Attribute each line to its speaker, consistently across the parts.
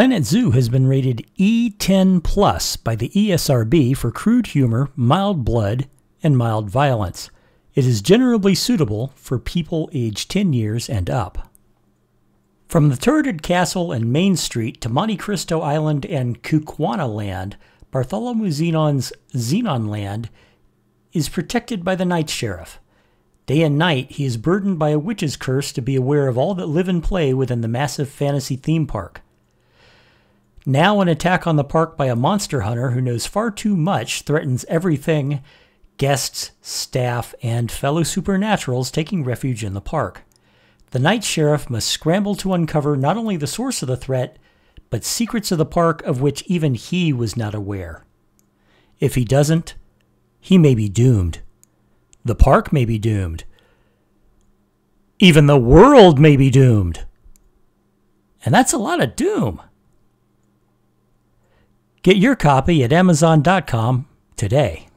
Speaker 1: Planet Zoo has been rated E10 Plus by the ESRB for crude humor, mild blood, and mild violence. It is generally suitable for people aged 10 years and up. From the turreted castle and Main Street to Monte Cristo Island and Kukuana Land, Bartholomew Xenon's Xenon Land is protected by the Night Sheriff. Day and night, he is burdened by a witch's curse to be aware of all that live and play within the massive fantasy theme park. Now, an attack on the park by a monster hunter who knows far too much threatens everything guests, staff, and fellow supernaturals taking refuge in the park. The night sheriff must scramble to uncover not only the source of the threat, but secrets of the park of which even he was not aware. If he doesn't, he may be doomed. The park may be doomed. Even the world may be doomed. And that's a lot of doom. Get your copy at Amazon.com today.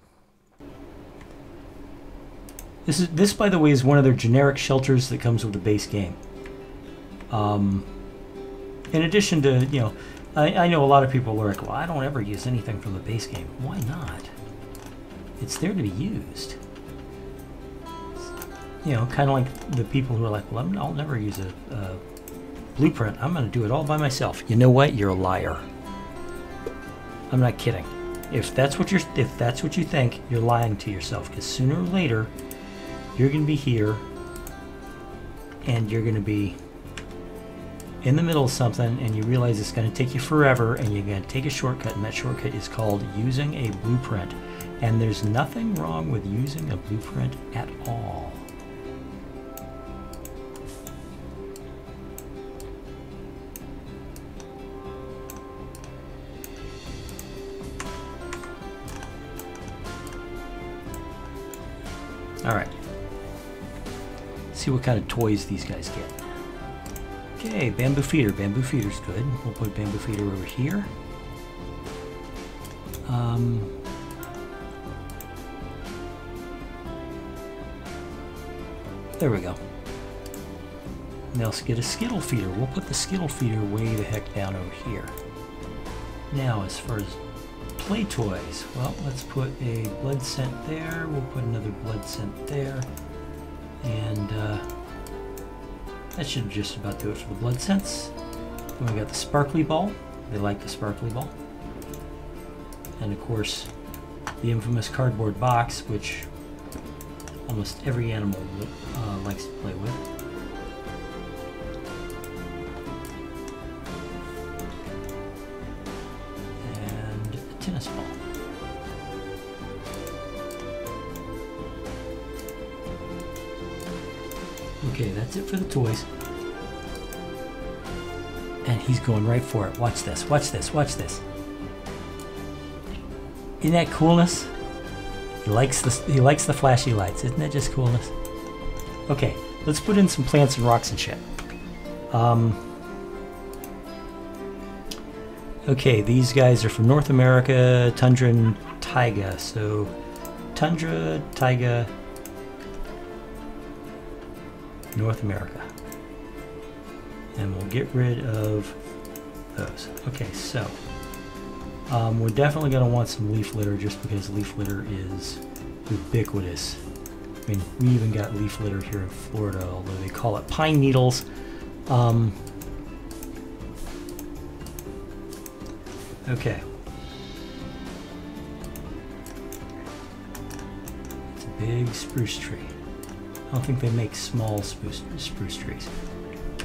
Speaker 1: This is this, by the way, is one of their generic shelters that comes with the base game. Um, in addition to, you know, I, I know a lot of people are like, well, I don't ever use anything from the base game. Why not? It's there to be used. You know, kind of like the people who are like, well, i will never use a, a blueprint. I'm going to do it all by myself. You know what? You're a liar. I'm not kidding. If that's what you're, if that's what you think, you're lying to yourself. Because sooner or later, you're going to be here, and you're going to be in the middle of something, and you realize it's going to take you forever, and you're going to take a shortcut, and that shortcut is called using a blueprint. And there's nothing wrong with using a blueprint at all. See what kind of toys these guys get. Okay, bamboo feeder. Bamboo feeder's good. We'll put bamboo feeder over here. Um, there we go. Now let's get a skittle feeder. We'll put the skittle feeder way the heck down over here. Now, as far as play toys. Well, let's put a blood scent there. We'll put another blood scent there. And uh, that should just about do it for the blood scents. Then we got the sparkly ball. They like the sparkly ball. And of course, the infamous cardboard box, which almost every animal uh, likes to play with. For the toys. And he's going right for it. Watch this, watch this, watch this. Isn't that coolness? He likes the he likes the flashy lights. Isn't that just coolness? Okay, let's put in some plants and rocks and shit. Um, Okay, these guys are from North America, Tundra and Taiga. So, Tundra, Taiga, North America. And we'll get rid of those. Okay, so, um, we're definitely going to want some leaf litter just because leaf litter is ubiquitous. I mean, we even got leaf litter here in Florida, although they call it pine needles. Um, Okay. It's a big spruce tree. I don't think they make small spruce, spruce trees.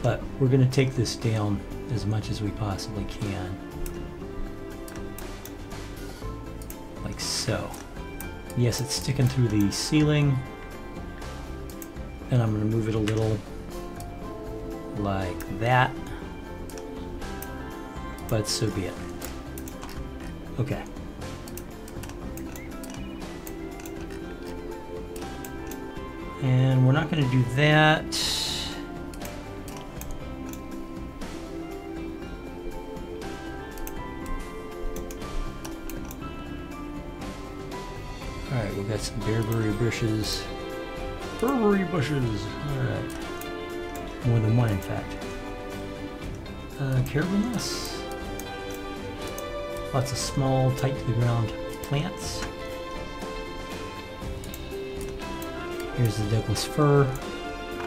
Speaker 1: But we're going to take this down as much as we possibly can. Like so. Yes, it's sticking through the ceiling. And I'm going to move it a little like that. But so be it. Okay. And we're not going to do that. Alright, we've got some bearberry bushes. Bearberry bushes! Alright. More than one, in fact. Uh, caribou Lots of small, tight to the ground plants. Here's the Douglas fir.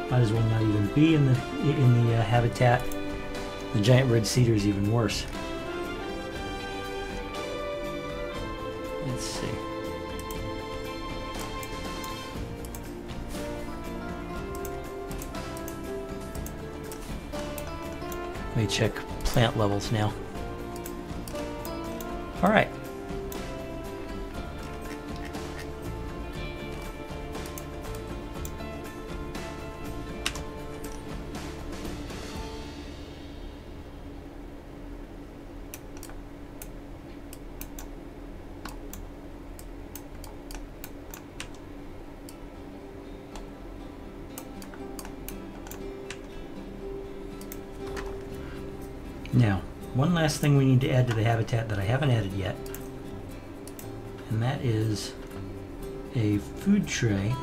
Speaker 1: Might as well not even be in the in the uh, habitat. The giant red cedar is even worse. Let's see. Let me check plant levels now. All right. To add to the habitat that I haven't added yet, and that is a food tray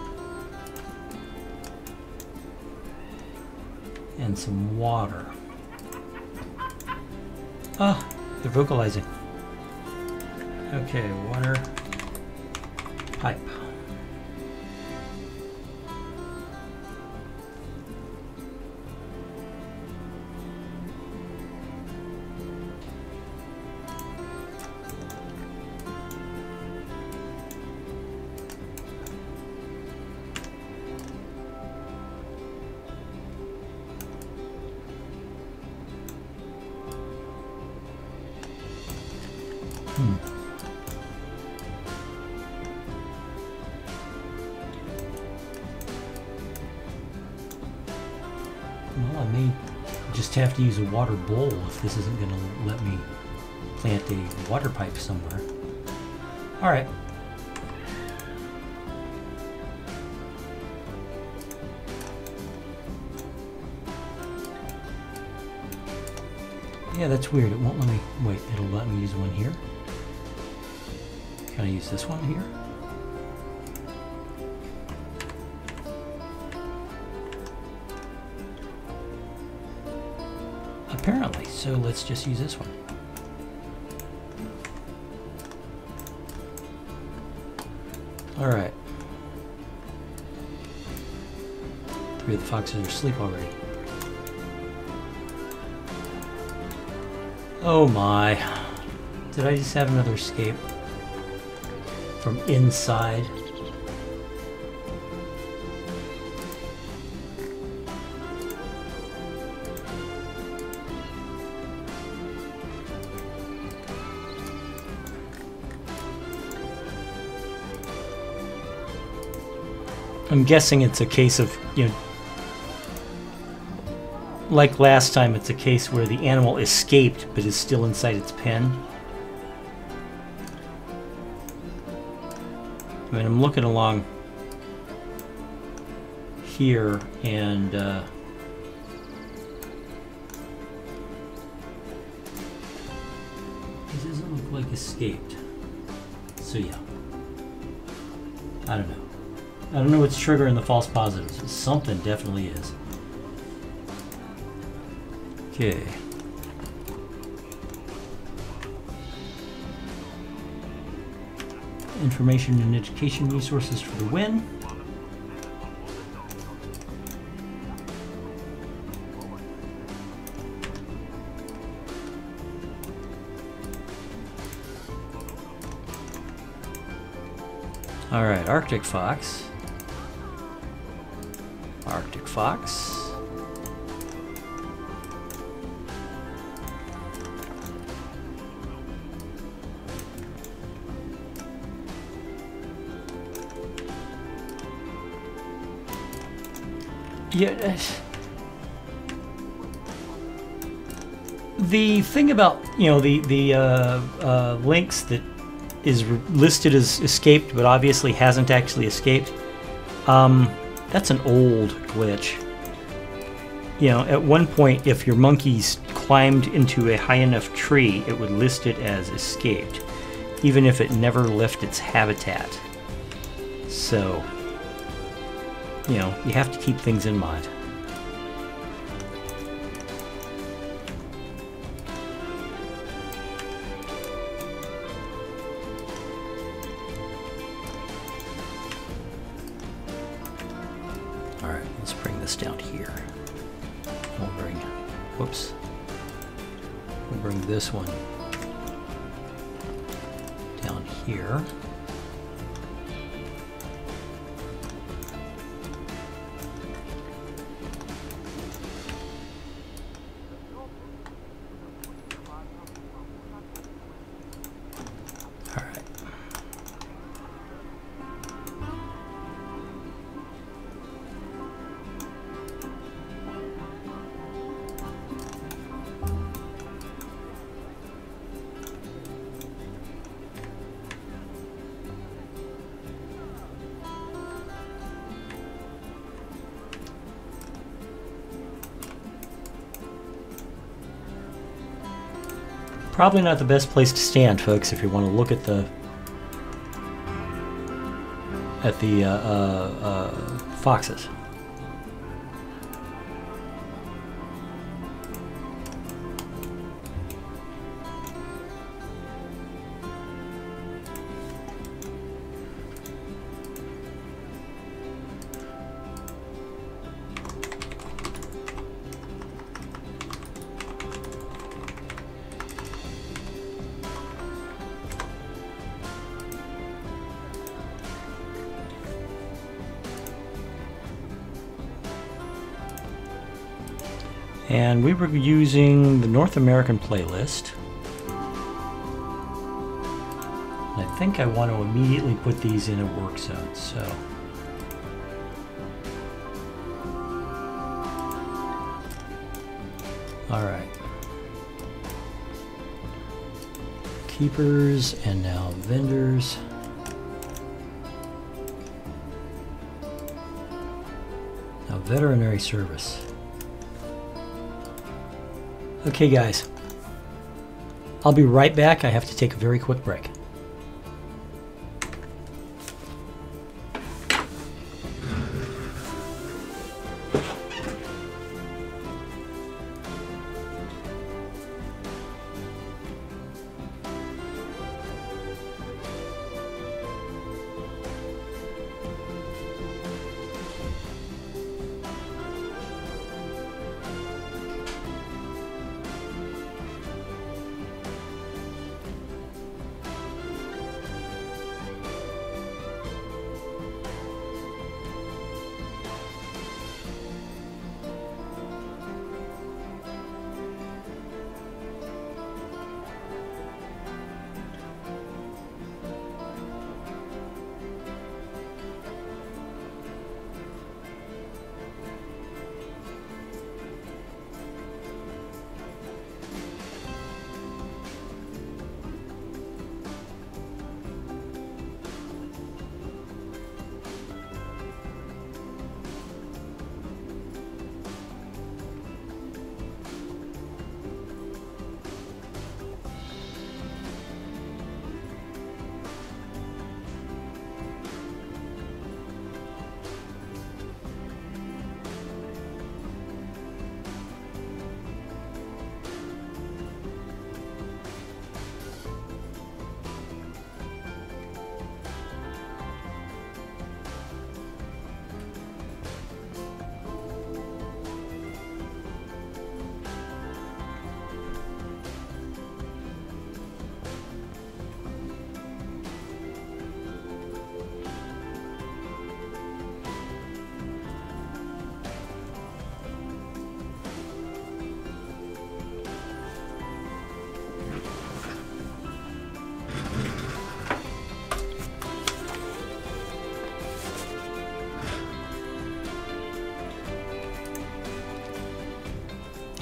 Speaker 1: and some water. Ah, they're vocalizing. Okay, water pipe. To use a water bowl if this isn't going to let me plant a water pipe somewhere. All right. Yeah, that's weird. It won't let me... Wait, it'll let me use one here? Can I use this one here? So let's just use this one. Alright. Three of the foxes are asleep already. Oh my. Did I just have another escape? From inside? I'm guessing it's a case of, you know, like last time, it's a case where the animal escaped but is still inside its pen. I mean, I'm looking along here and uh, this doesn't look like escaped. So yeah, I don't know. I don't know what's triggering the false positives. Something definitely is. Okay. Information and education resources for the win. All right, Arctic Fox. Fox. The thing about you know the the uh, uh, lynx that is listed as escaped, but obviously hasn't actually escaped. Um, that's an old glitch. You know, at one point, if your monkeys climbed into a high enough tree, it would list it as escaped, even if it never left its habitat. So, you know, you have to keep things in mind. Whoops. We'll bring this one down here. Probably not the best place to stand, folks, if you want to look at the at the uh, uh, uh, foxes. And we were using the North American playlist. I think I want to immediately put these in a work zone, so. All right. Keepers and now vendors. Now veterinary service. Okay, guys. I'll be right back. I have to take a very quick break.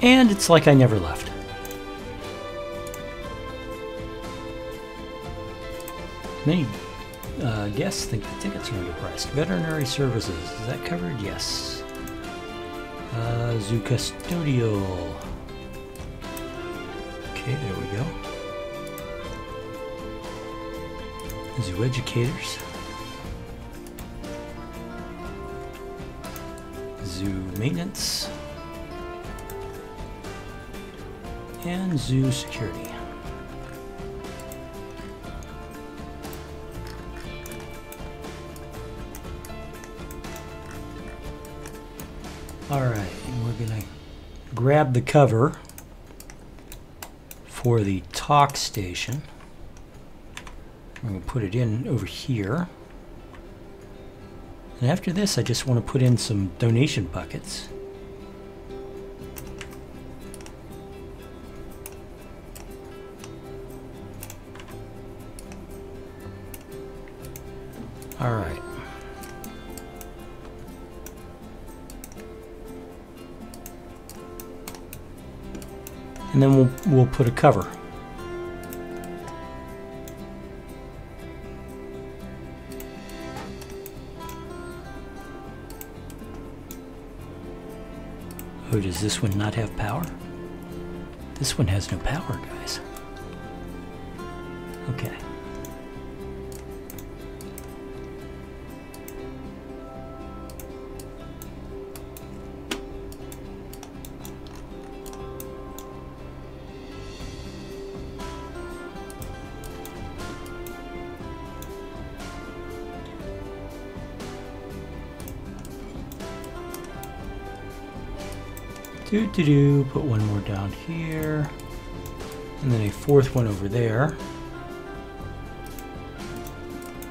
Speaker 1: And it's like I never left. Many uh, guests think the tickets are underpriced. Veterinary services, is that covered? Yes. Uh, zoo custodial. Okay, there we go. Zoo educators. Zoo maintenance. And zoo security. Alright, we're going to grab the cover for the talk station. I'm to put it in over here. And after this, I just want to put in some donation buckets. All right. And then we'll, we'll put a cover. Oh, does this one not have power? This one has no power, guys. Do do do, put one more down here. And then a fourth one over there.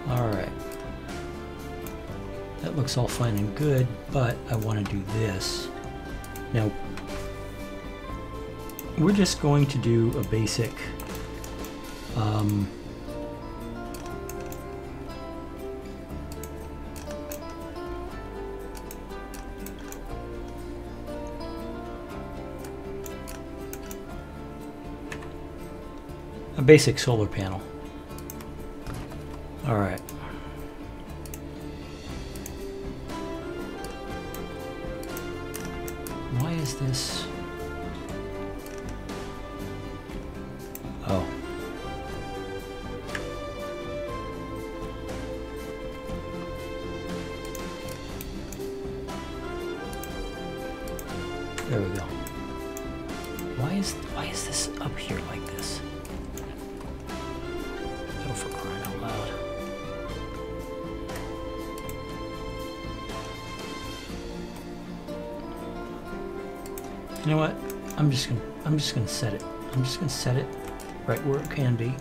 Speaker 1: Alright. That looks all fine and good, but I want to do this. Now, we're just going to do a basic um, basic solar panel. All right. Why is this? I'm just gonna set it. I'm just gonna set it right where it can be.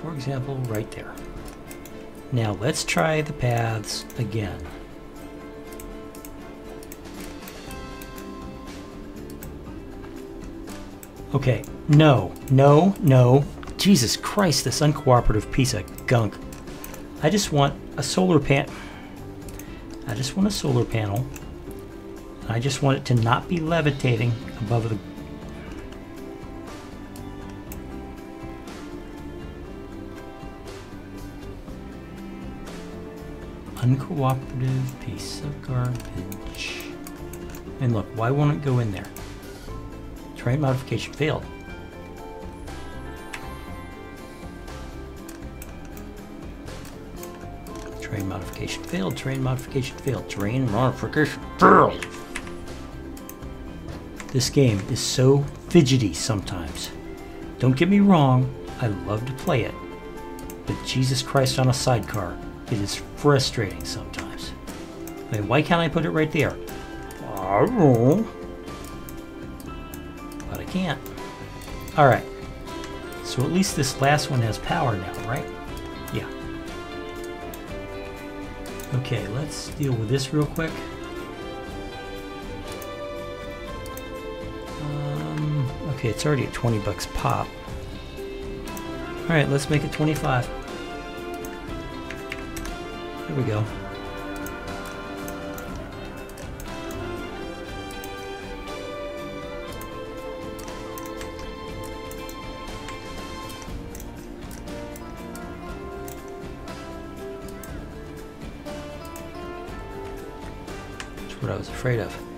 Speaker 1: For example, right there. Now let's try the paths again. Okay, no, no, no. Jesus Christ, this uncooperative piece of gunk. I just want a solar pan. I just want a solar panel. I just want it to not be levitating above the. Uncooperative piece of garbage. And look, why won't it go in there? Terrain modification failed. Terrain modification failed. Terrain modification failed. Terrain modification failed. This game is so fidgety sometimes. Don't get me wrong, I love to play it. But Jesus Christ on a sidecar, it is frustrating sometimes. I mean, why can't I put it right there? I don't know but I can't. Alright. So at least this last one has power now, right? Yeah. Okay, let's deal with this real quick. Okay, it's already at 20 bucks pop. Alright, let's make it 25. There we go. That's what I was afraid of.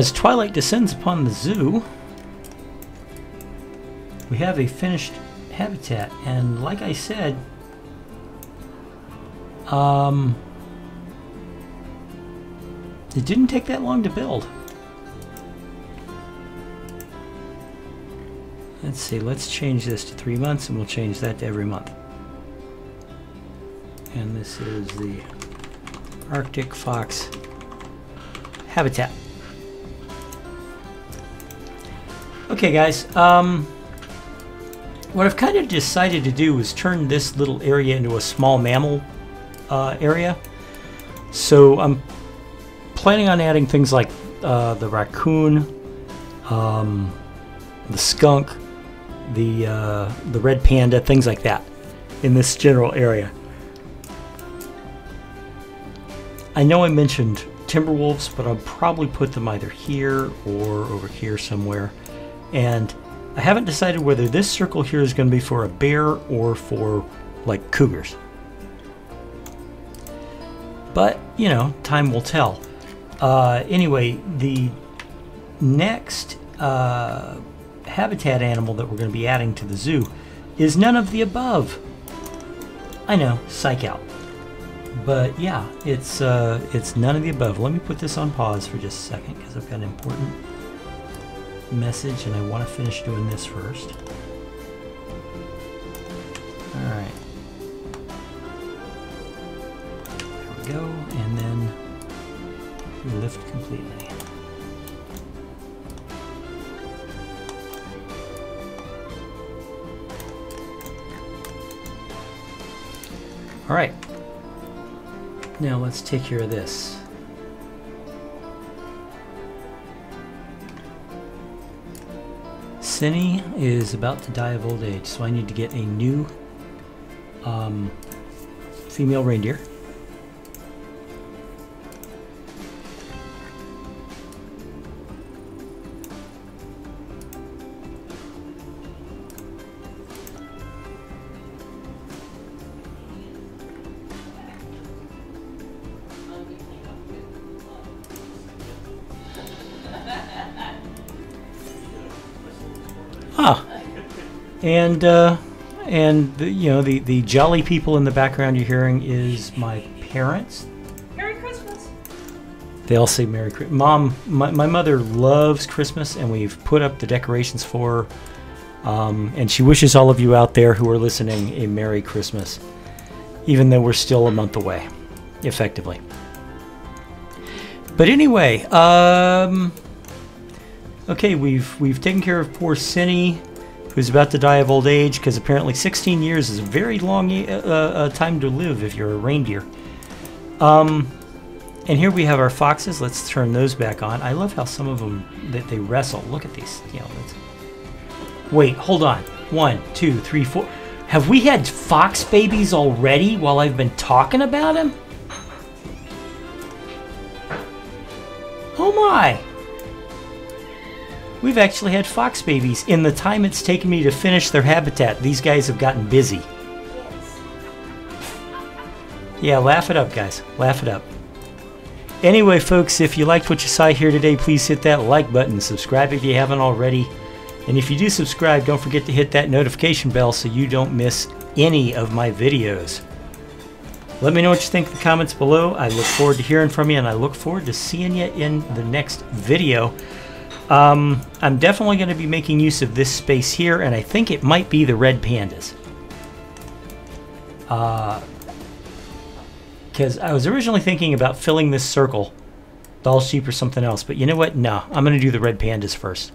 Speaker 1: As twilight descends upon the zoo, we have a finished habitat. And like I said, um, it didn't take that long to build. Let's see, let's change this to three months and we'll change that to every month. And this is the Arctic fox habitat. Okay guys, um, what I've kind of decided to do is turn this little area into a small mammal uh, area. So I'm planning on adding things like uh, the raccoon, um, the skunk, the uh, the red panda, things like that, in this general area. I know I mentioned timber wolves, but I'll probably put them either here or over here somewhere. And I haven't decided whether this circle here is going to be for a bear or for like cougars. But, you know, time will tell. Uh, anyway, the next uh, habitat animal that we're going to be adding to the zoo is none of the above. I know, psych out. But yeah, it's uh, it's none of the above. Let me put this on pause for just a second because I've got an important message and I want to finish doing this first. Alright. There we go, and then we lift completely. Alright. Now let's take care of this. Cinny is about to die of old age, so I need to get a new um, female reindeer. And uh, and the, you know the the jolly people in the background you're hearing is my parents.
Speaker 2: Merry Christmas.
Speaker 1: They all say Merry Christmas. Mom, my, my mother loves Christmas, and we've put up the decorations for her. Um, and she wishes all of you out there who are listening a Merry Christmas, even though we're still a month away, effectively. But anyway, um, okay, we've we've taken care of poor Cinny, who's about to die of old age because apparently 16 years is a very long uh, uh, time to live if you're a reindeer. Um, and here we have our foxes. Let's turn those back on. I love how some of them that they wrestle. Look at these. You know. Wait, hold on. One, two, three, four. Have we had fox babies already while I've been talking about them? Oh my! We've actually had fox babies. In the time it's taken me to finish their habitat, these guys have gotten busy. Yeah, laugh it up, guys. Laugh it up. Anyway, folks, if you liked what you saw here today, please hit that like button. Subscribe if you haven't already. And if you do subscribe, don't forget to hit that notification bell so you don't miss any of my videos. Let me know what you think in the comments below. I look forward to hearing from you, and I look forward to seeing you in the next video. Um, I'm definitely going to be making use of this space here, and I think it might be the red pandas. Because uh, I was originally thinking about filling this circle, Dall sheep or something else, but you know what? No, I'm going to do the red pandas first.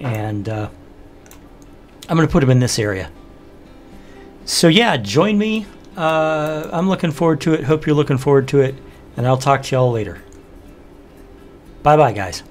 Speaker 1: And uh, I'm going to put them in this area. So yeah, join me. Uh, I'm looking forward to it. Hope you're looking forward to it. And I'll talk to y'all later. Bye-bye, guys.